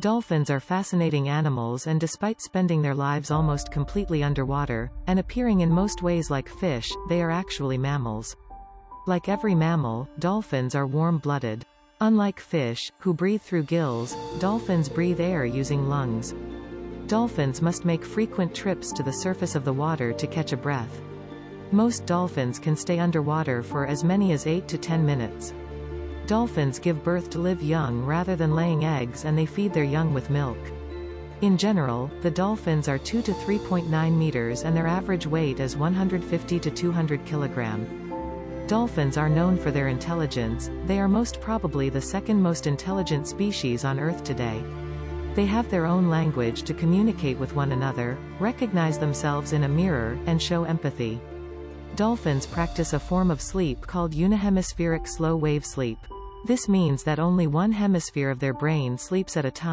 Dolphins are fascinating animals and despite spending their lives almost completely underwater, and appearing in most ways like fish, they are actually mammals. Like every mammal, dolphins are warm-blooded. Unlike fish, who breathe through gills, dolphins breathe air using lungs. Dolphins must make frequent trips to the surface of the water to catch a breath. Most dolphins can stay underwater for as many as 8 to 10 minutes. Dolphins give birth to live young rather than laying eggs and they feed their young with milk. In general, the dolphins are 2 to 3.9 meters and their average weight is 150 to 200 kilogram. Dolphins are known for their intelligence, they are most probably the second most intelligent species on Earth today. They have their own language to communicate with one another, recognize themselves in a mirror, and show empathy. Dolphins practice a form of sleep called unihemispheric slow wave sleep. This means that only one hemisphere of their brain sleeps at a time.